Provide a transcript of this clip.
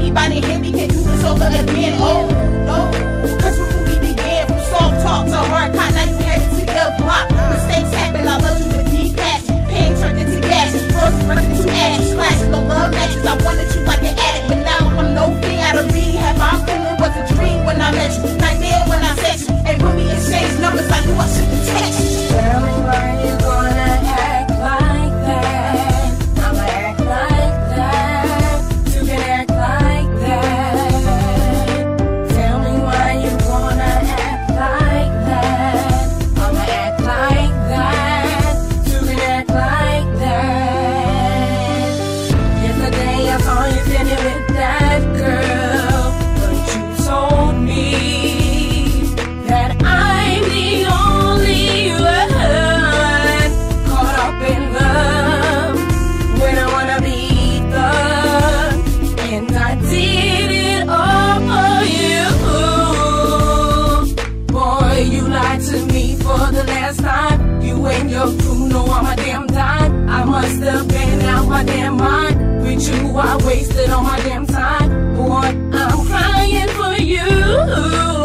anybody hate me can do this over again. Oh, no. my damn mind. With you, I wasted all my damn time. Boy, I'm crying for you.